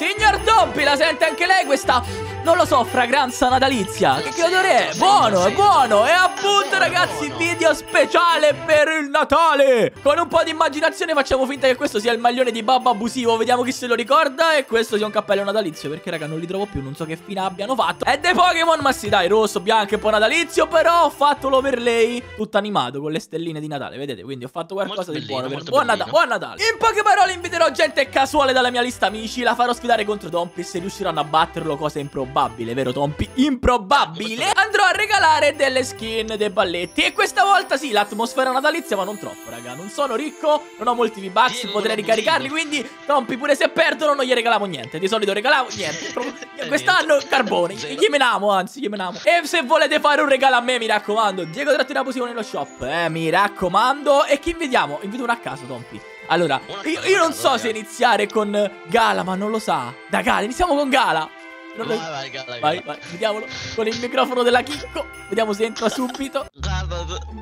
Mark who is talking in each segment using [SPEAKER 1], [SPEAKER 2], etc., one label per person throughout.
[SPEAKER 1] Signor Dompi, la sente anche lei questa, non lo so, fragranza natalizia? Che, che odore è? Buono, è buono. E appunto, ragazzi, video speciale per il Natale. Con un po' di immaginazione facciamo finta che questo sia il maglione di Babbo Abusivo. Vediamo chi se lo ricorda. E questo sia un cappello natalizio. Perché, raga, non li trovo più. Non so che fine abbiano fatto. È dei Pokémon, ma sì, dai, rosso, bianco e po' natalizio. Però ho fatto l'overlay tutto animato con le stelline di Natale. Vedete? Quindi ho fatto qualcosa di buono. Per... Buon, Nat buon Natale. In poche parole, inviterò gente casuale dalla mia lista amici. La farò sfidare contro Tompi. Se riusciranno a batterlo, cosa improbabile, vero Tompi? Improbabile. Andrò a regalare delle skin dei balletti. E questa volta sì, l'atmosfera natalizia, ma non troppo, raga. Non sono ricco, non ho molti V-Bucks, potrei ricaricarli. Quindi, Tompi, pure se perdono, non gli regalavo niente. Di solito regalavo niente. Quest'anno carbone. Gli menamo, anzi, gli menamo. E se volete fare un regalo a me, mi raccomando, Diego Trattina Posivo nello shop. Eh, mi raccomando. E chi invitiamo? Invito uno a caso, Tompi. Allora, io, io non so se iniziare con Gala, ma non lo sa. Da Gala, iniziamo con Gala.
[SPEAKER 2] Vai, vai, Gala,
[SPEAKER 1] vai, vai, vediamolo con il microfono della Chicco. Vediamo se entra subito.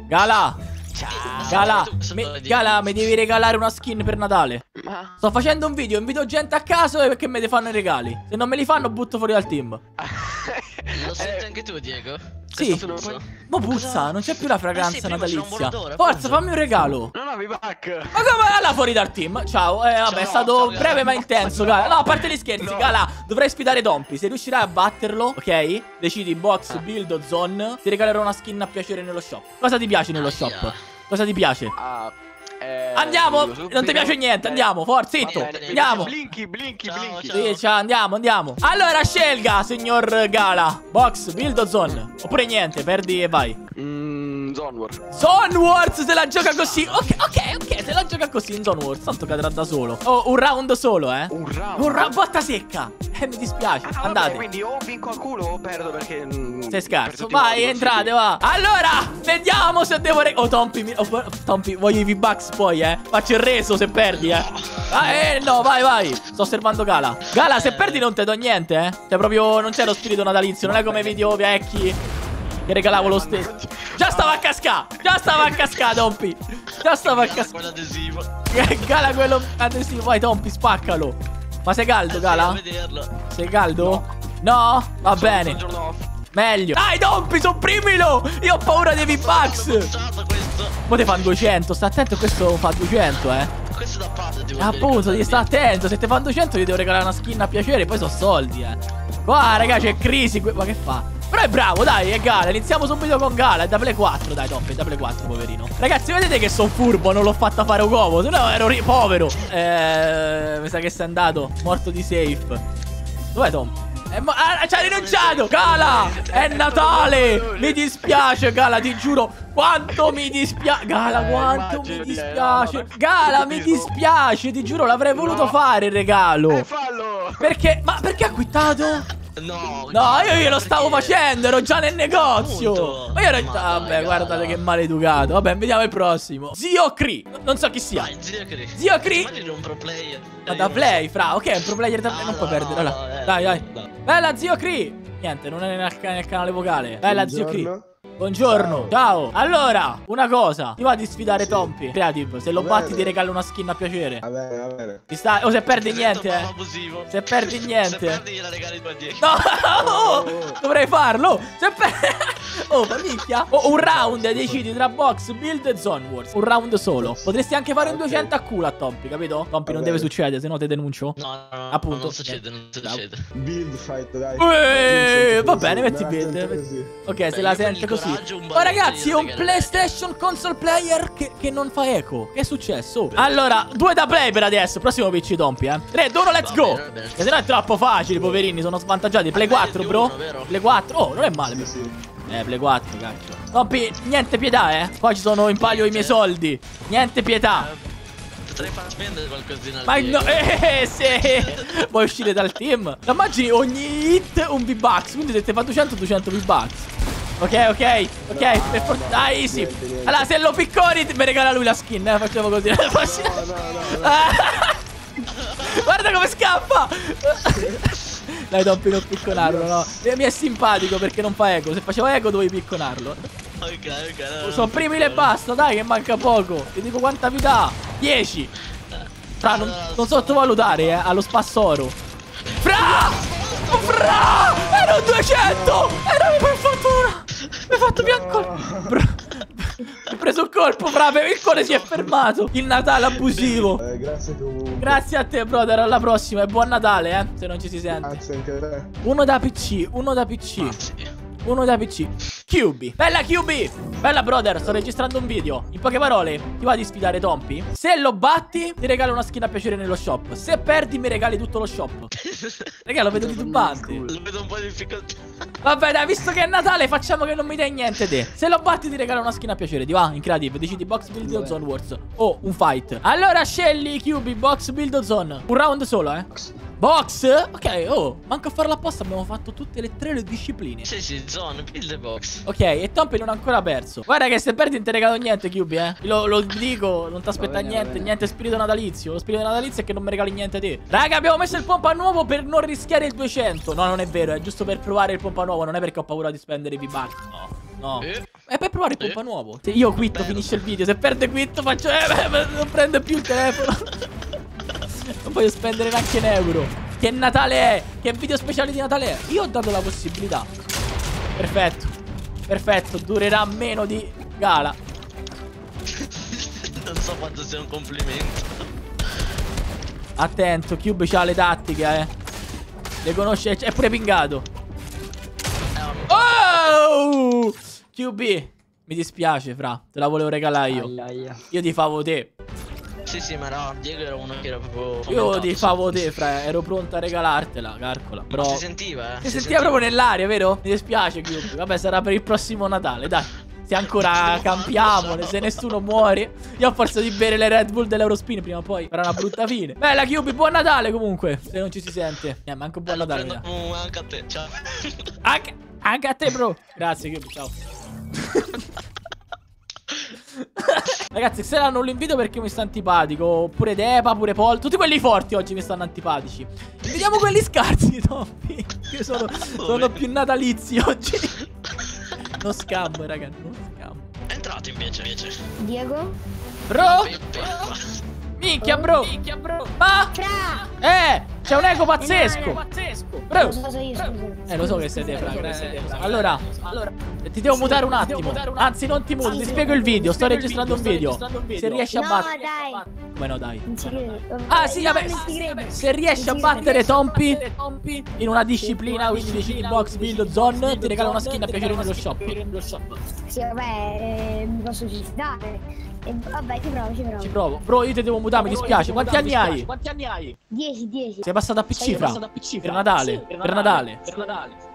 [SPEAKER 1] Gala.
[SPEAKER 2] Ciao.
[SPEAKER 1] Gala, mi, Gala, mi devi regalare una skin per Natale.
[SPEAKER 3] Ma...
[SPEAKER 1] Sto facendo un video, invito gente a caso e perché me ne fanno i regali. Se non me li fanno, butto fuori dal team.
[SPEAKER 2] Lo senti anche tu, Diego?
[SPEAKER 1] Sì. Ma puzza, non c'è più la fragranza natalizia. Forza, fammi un regalo.
[SPEAKER 3] Non avevi back.
[SPEAKER 1] Ma come? Alla fuori dal team. Ciao. Eh, vabbè, è stato breve ma intenso, Gala. No, a parte gli scherzi, Gala, dovrei sfidare Dompi. Se riuscirai a batterlo, ok? Decidi box, build o zone. Ti regalerò una skin a piacere nello shop. Cosa ti piace nello shop? Cosa ti piace?
[SPEAKER 3] Ah, eh,
[SPEAKER 1] Andiamo!
[SPEAKER 3] subito,
[SPEAKER 1] Non ti piace niente,
[SPEAKER 3] Eh,
[SPEAKER 1] andiamo, forza, zitto! Andiamo!
[SPEAKER 3] Blinky, blinky, blinky.
[SPEAKER 1] Sì, ciao, andiamo, andiamo. Allora, scelga, signor Gala. Box, build o zone? Oppure niente, perdi e vai.
[SPEAKER 3] Mmm, Zone War.
[SPEAKER 1] Zone Wars se la gioca così. Ok, ok, ok, se la gioca così in Zone Wars, tanto cadrà da solo. Oh, un round solo, eh.
[SPEAKER 3] Un round.
[SPEAKER 1] Un round botta secca. Eh, mi dispiace.
[SPEAKER 3] Ah, vabbè,
[SPEAKER 1] Andate.
[SPEAKER 3] quindi o vinco al culo o perdo perché... mm,
[SPEAKER 1] Sei
[SPEAKER 3] per
[SPEAKER 1] scarso.
[SPEAKER 3] i
[SPEAKER 1] Vai, entrate, va. Allora, vediamo se devo. Re- oh, Tompi, mi- oh, Tompi, voglio i V-Bucks poi, eh. Faccio il reso se perdi, eh. Ah, eh, no, vai, vai. Sto osservando Gala. Gala, se perdi non te do niente, eh. Cioè, proprio non c'è lo spirito natalizio. Non è come i video vecchi. Che regalavo lo stesso. Già stava a cascare. Già stava a cascare, Tompi. Già stava a cascare.
[SPEAKER 2] Quello adesivo.
[SPEAKER 1] Gala, quello adesivo. Vai, Tompi, spaccalo. Ma sei caldo, Gala? Sei caldo? No? Va bene. Meglio. Dai, Dompi, sopprimilo! Io ho paura dei V-Bucks. Mo te fanno 200. Sta attento, questo fa 200, eh.
[SPEAKER 2] Questo da parte devo
[SPEAKER 1] Appunto, devi stare attento. Se te fanno 200, ti devo regalare una skin a piacere. Poi sono soldi, eh. Qua, raga, c'è crisi. Ma che fa? Però è bravo, dai, è Gala. Iniziamo subito con Gala. È da play 4, dai, Dompi, è da play 4, poverino. Ragazzi, vedete che sono furbo. Non l'ho fatta fare uovo. Se no, ero povero. Eh, mi sa che sei andato. Morto di safe. Dov'è Tom? Mo- ah, ci ha rinunciato! Gala! È Natale! Mi dispiace, Gala, ti giuro. Quanto mi dispiace. Gala,
[SPEAKER 3] Eh,
[SPEAKER 1] quanto mi
[SPEAKER 3] di-
[SPEAKER 1] dispiace. Gala, mi dispiace, ti giuro, l'avrei voluto fare il regalo.
[SPEAKER 3] Eh, fallo!
[SPEAKER 1] Perché? Ma perché ha quittato?
[SPEAKER 2] No.
[SPEAKER 1] No, io glielo stavo
[SPEAKER 2] perché?
[SPEAKER 1] facendo, ero già nel negozio.
[SPEAKER 2] Appunto.
[SPEAKER 1] Ma io ero.
[SPEAKER 2] Ma
[SPEAKER 1] Vabbè,
[SPEAKER 2] dai,
[SPEAKER 1] guardate che maleducato. Vabbè, vediamo il prossimo. Zio Cree. Non so chi sia.
[SPEAKER 2] Vai, zio Cree.
[SPEAKER 1] Zio Cree.
[SPEAKER 2] Immagini un pro player.
[SPEAKER 1] Ma da play, fra. Ok, è un pro player da
[SPEAKER 2] No,
[SPEAKER 1] non puoi
[SPEAKER 2] no,
[SPEAKER 1] perdere.
[SPEAKER 2] no,
[SPEAKER 1] allora.
[SPEAKER 2] eh,
[SPEAKER 1] dai, dai.
[SPEAKER 2] no.
[SPEAKER 1] Bella zio Cree. Niente, non è nel, nel canale vocale. Bella zio Cree.
[SPEAKER 4] Buongiorno.
[SPEAKER 1] Ciao. Allora, una cosa. Ti va di sfidare Tompi? Creative. Se lo
[SPEAKER 4] Va
[SPEAKER 1] batti
[SPEAKER 4] bene.
[SPEAKER 1] ti regalo una skin a piacere.
[SPEAKER 4] Va bene, va bene.
[SPEAKER 1] Ti sta. O se perdi niente, eh.
[SPEAKER 2] abusivo.
[SPEAKER 1] Se perdi
[SPEAKER 2] Se
[SPEAKER 1] niente.
[SPEAKER 2] perdi gliela regali tu a Diego.
[SPEAKER 1] No, oh, dovrei farlo. Se per... Oh, ma minchia. Oh, un round decidi tra box, build e zone wars. Un round solo. Potresti anche fare un
[SPEAKER 4] Ok.
[SPEAKER 1] 200 a culo a Tompi, capito? Tompi, non deve succedere, se no ti denuncio.
[SPEAKER 2] No, no, no.
[SPEAKER 1] Appunto.
[SPEAKER 2] Non succede, non succede.
[SPEAKER 4] Build fight, dai.
[SPEAKER 1] Uè, va bene, metti build. Ok, se la sente così. Oh,
[SPEAKER 2] balletto
[SPEAKER 1] ragazzi,
[SPEAKER 2] glielo
[SPEAKER 1] un. PlayStation console player che, che non fa eco. Che è successo? Allora, due da play per adesso. Prossimo PC Tompi, eh. 3, 2, 1, let's go. Che se no è troppo facile, poverini. Sono svantaggiati. Play
[SPEAKER 2] Ah, meglio
[SPEAKER 1] 4,
[SPEAKER 2] di
[SPEAKER 1] bro. Play 4. Oh, non è male.
[SPEAKER 4] Sì, sì.
[SPEAKER 1] Eh, Play 4, cacchio. Tompi, niente pietà, eh. Qua ci sono in palio i miei soldi. Niente pietà.
[SPEAKER 2] Potrei far spendere qualcosina al
[SPEAKER 1] Ma no, eh, sì. Vuoi uscire dal team? Immagini ogni hit un V-Bucks. Quindi se te fa 200, 200 V-Bucks. Ok, ok, ok. Per for- ah, easy.
[SPEAKER 4] niente, niente.
[SPEAKER 1] Allora, se lo picconi, mi regala lui la skin. Eh, facciamo così.
[SPEAKER 4] No, no, no.
[SPEAKER 1] Ah. Guarda come scappa. Dai, Tompi, non picconarlo, no. Mi è simpatico perché non fa eco. Se faceva eco, dovevi picconarlo.
[SPEAKER 2] Ok, ok. no,
[SPEAKER 1] Sopprimile e basta, dai, che manca poco. Ti dico quanta vita ha. 10. Fra, non, non sottovalutare, eh, allo spassoro. Fra! Fra! Ero 200! Era per fortuna! Mi hai fatto piccolo! Bro. Ho preso un colpo, fra, il cuore si è fermato. Il Natale abusivo.
[SPEAKER 4] Eh, grazie tu.
[SPEAKER 1] Grazie a te, brother. Alla prossima. E buon Natale, eh. Se non ci si sente.
[SPEAKER 4] Grazie anche a te.
[SPEAKER 1] Uno da PC, uno da PC.
[SPEAKER 2] Ah, sì.
[SPEAKER 1] Uno da PC. QB. Bella QB. Bella brother, sto registrando un video. In poche parole, ti va di sfidare Tompi? Se lo batti, ti regalo una skin a piacere nello shop. Se perdi, mi regali tutto lo shop. Raga, lo vedo titubante.
[SPEAKER 2] Lo vedo un po' in difficoltà.
[SPEAKER 1] Vabbè, dai, visto che è Natale, facciamo che non mi dai niente te. Se lo batti, ti regalo una skin a piacere. Ti va? In creative. Decidi box build o zone wars. O un fight. Allora, scegli QB, box build o zone. Un round solo, eh. Box? Ok, oh, manco a farla apposta abbiamo fatto tutte le tre le discipline.
[SPEAKER 2] Sì, sì, zone, build the box.
[SPEAKER 1] Ok, e Tompi non ha ancora perso. Guarda che se perdi non ti regalo niente, QB, eh. Lo, lo dico, non ti aspetta niente, niente spirito natalizio. Lo spirito natalizio è che non mi regali niente te. Raga, abbiamo messo il pompa nuovo per non rischiare il 200. No, non è vero, è giusto per provare il pompa nuovo, non è perché ho paura di spendere i V-Bucks. No. No,
[SPEAKER 2] Eh.
[SPEAKER 1] è per provare il pompa
[SPEAKER 2] Eh.
[SPEAKER 1] nuovo. Se io quitto,
[SPEAKER 2] Bello.
[SPEAKER 1] finisce il video. Se perde quitto, faccio. Eh, non prende più il telefono. voglio spendere neanche un euro. Che Natale è? Che video speciale di Natale è? Io ho dato la possibilità. Perfetto. Perfetto. Durerà meno di gala.
[SPEAKER 2] non so quanto sia un complimento.
[SPEAKER 1] Attento, Cube c'ha le tattiche, eh. Le conosce. È pure pingato. Oh! QB. Mi dispiace, fra. Te la volevo regalare io. Io ti favo te.
[SPEAKER 2] Sì, sì, ma no, Diego era uno che era proprio.
[SPEAKER 1] Io ti favo te, fra. Ero pronto a regalartela, calcola. Però.
[SPEAKER 2] Ma si sentiva, eh.
[SPEAKER 1] Si sentiva proprio nell'aria, vero? Mi dispiace, Cube. Vabbè, sarà per il prossimo Natale, dai. Se ancora campiamo, se nessuno muore. Io ho forza di bere le Red Bull dell'Eurospin prima o poi. Farà una brutta fine. Bella, Cube, buon Natale comunque. Se non ci si sente. Eh, manco
[SPEAKER 2] Eh,
[SPEAKER 1] buon
[SPEAKER 2] lo
[SPEAKER 1] Natale.
[SPEAKER 2] prendo mm, anche a te, ciao.
[SPEAKER 1] Anche, anche a te, bro. Grazie, Cube, ciao. Ragazzi, se non lo invito perché mi sta antipatico. Pure Depa, pure Paul. Tutti quelli forti oggi mi stanno antipatici. Vediamo quelli scarsi, Tommy. Io sono, sono più natalizi oggi. Non scammo, raga. Non scammo.
[SPEAKER 2] È entrato invece, invece.
[SPEAKER 5] Diego?
[SPEAKER 1] Bro! Minchia, bro! Minchia, bro! Ma!
[SPEAKER 5] Fra!
[SPEAKER 1] Eh! C'è un ego pazzesco! Bro!
[SPEAKER 5] Lo so, io, scusa.
[SPEAKER 1] Eh, lo so che sei te, fra. eh, Allora, allora, ti devo mutare un attimo. Anzi, non ti muto, ti spiego il video. Sto registrando un video. Se riesci a
[SPEAKER 5] No,
[SPEAKER 1] battere.
[SPEAKER 5] dai.
[SPEAKER 1] Come no, dai.
[SPEAKER 5] Non ci credo.
[SPEAKER 1] Ah, sì, vabbè. Se riesci a battere. Tompi in una disciplina, quindi decidi box, build, zone, ti regalo una skin a piacere nello shop.
[SPEAKER 5] Sì, vabbè, eh, mi posso suicidare. E, vabbè, ci provo, ci provo.
[SPEAKER 1] Ci provo. Bro, io ti devo mutare, mi dispiace. Quanti anni hai?
[SPEAKER 5] 10, 10.
[SPEAKER 1] Sei passato a PC,
[SPEAKER 5] Sei
[SPEAKER 1] fra. Per Natale. Per Natale.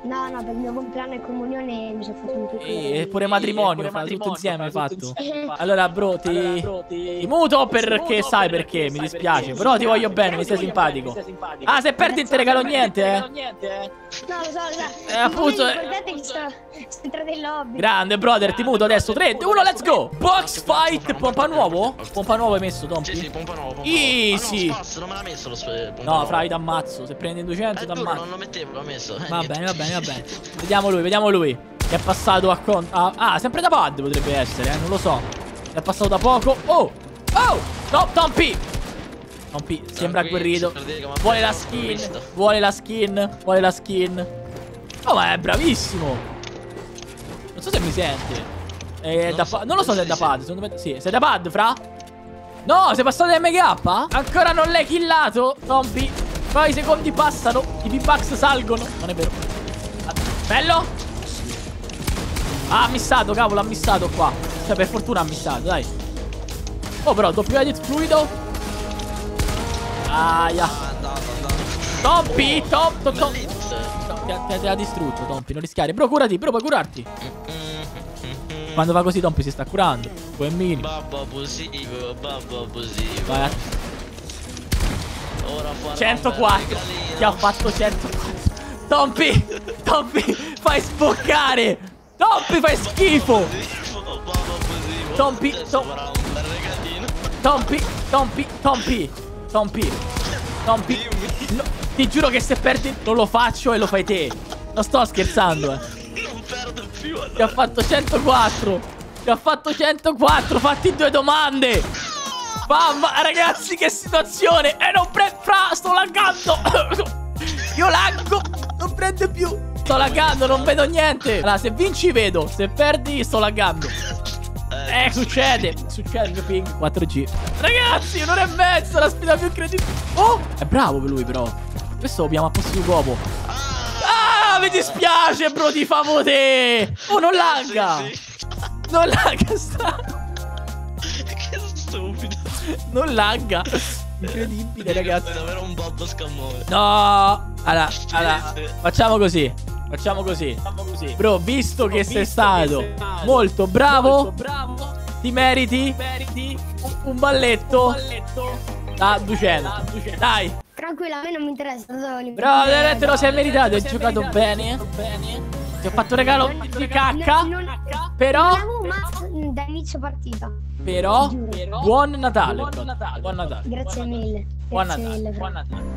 [SPEAKER 5] No, no, per il mio compleanno e comunione mi sono fatto un piccolo.
[SPEAKER 1] E pure matrimonio, fra tutto insieme hai fatto.
[SPEAKER 5] Eh,
[SPEAKER 1] Allora, bro, ti, ti muto perché sai perché, mi dispiace. Però ti voglio bene, mi sei simpatico. Ah, se perdi ti regalo niente, eh.
[SPEAKER 5] No, lo so, lo so.
[SPEAKER 1] Eh, appunto, eh.
[SPEAKER 5] Guardate che sto, sto entrando in lobby.
[SPEAKER 1] Grande, brother, ti muto adesso. 3, 2, 1, let's go. Box fight, pompa nuovo? Pompa nuovo hai messo,
[SPEAKER 2] Sì,
[SPEAKER 1] Tompi?
[SPEAKER 2] sì, pompa nuovo.
[SPEAKER 1] Easy.
[SPEAKER 2] Ah, non me l'ha messo lo pompa
[SPEAKER 1] No, fra, io t'ammazzo. Se prendi 200,
[SPEAKER 2] Eh, duro,
[SPEAKER 1] t'ammazzo.
[SPEAKER 2] non lo mettevo, l'ho messo. Eh,
[SPEAKER 1] Va bene, va bene, va bene. Vediamo lui, vediamo lui. Che è passato a con... Ah, ah, sempre da pad potrebbe essere, eh, non lo so. È passato da poco. Oh! Oh! No, Tompi! Tompi, sembra
[SPEAKER 2] Tranquillo,
[SPEAKER 1] agguerrito.
[SPEAKER 2] per dire che mi ha
[SPEAKER 1] Vuole la skin. Vuole la skin. Vuole la skin. Oh, ma è bravissimo. Non so se mi sente. È
[SPEAKER 2] Non
[SPEAKER 1] da
[SPEAKER 2] lo so,
[SPEAKER 1] non lo so se è da pad. Secondo me sì. Sei da pad, fra? No, sei passato da MK? Ancora non l'hai killato, Tompi. Poi i secondi passano. I V-Bucks salgono. Non è vero. Ah, Bello. Ah, ha missato, cavolo, ha missato qua. Cioè, per fortuna ha missato, dai. Oh, però, doppio edit fluido. Aia.
[SPEAKER 2] È è.
[SPEAKER 1] Tompi, top, top, top.
[SPEAKER 2] Blitz.
[SPEAKER 1] Ti ha, distrutto, Tompi, non rischiare. Bro, curati, bro, puoi curarti. Quando va così, Tompi si sta curando. Poemmini.
[SPEAKER 2] Babbo abusivo, babbo abusivo.
[SPEAKER 1] Vai a
[SPEAKER 2] Ora farò
[SPEAKER 1] 104.
[SPEAKER 2] un bel regalino.
[SPEAKER 1] Ti ha fatto 104. Tompi, Tompi, fai sboccare. Tompi, fai schifo.
[SPEAKER 2] Abusivo.
[SPEAKER 1] Tompi, Tompi, Tompi, Tompi, Tompi, Tompi. No, ti giuro che se perdi non lo faccio e lo fai te. Non sto scherzando, eh.
[SPEAKER 2] Non perdo più allora.
[SPEAKER 1] Ti ha fatto 104. Ti ha fatto 104. Fatti due domande. Mamma, ragazzi, che situazione. E non pre... Fra, sto laggando. Io laggo. Non prende più. Sto laggando, non vedo niente. Allora, se vinci vedo. Se perdi, sto laggando. Eh, succede. Succede il mio ping 4G. Ragazzi, un'ora e mezza, la sfida più incredibile. Oh, è bravo per lui, però. Questo lo abbiamo a posto di uomo. Ah, mi dispiace, bro, ti famo te. Oh, non lagga.
[SPEAKER 2] Sì, sì.
[SPEAKER 1] Non lagga, sta.
[SPEAKER 2] Che stupido.
[SPEAKER 1] Non lagga. Incredibile, ragazzi.
[SPEAKER 2] È davvero un babbo scammone.
[SPEAKER 1] No. Allora, allora, facciamo così. Facciamo così. Bro, visto che sei stato molto bravo, ti meriti un balletto da 200. Dai.
[SPEAKER 5] Tranquilla, a me non mi interessa.
[SPEAKER 1] Bravo, te lo sei meritato. Hai giocato bene. Ti ho fatto un regalo
[SPEAKER 5] Non-
[SPEAKER 1] di cacca.
[SPEAKER 5] Non, non
[SPEAKER 1] Però,
[SPEAKER 5] mazzo da inizio partita.
[SPEAKER 1] però,
[SPEAKER 5] Giuro.
[SPEAKER 1] buon Natale. bro. Buon Natale.
[SPEAKER 5] Grazie mille.
[SPEAKER 1] Buon
[SPEAKER 5] Grazie
[SPEAKER 1] Natale.
[SPEAKER 5] mille,
[SPEAKER 1] Buon. Natale.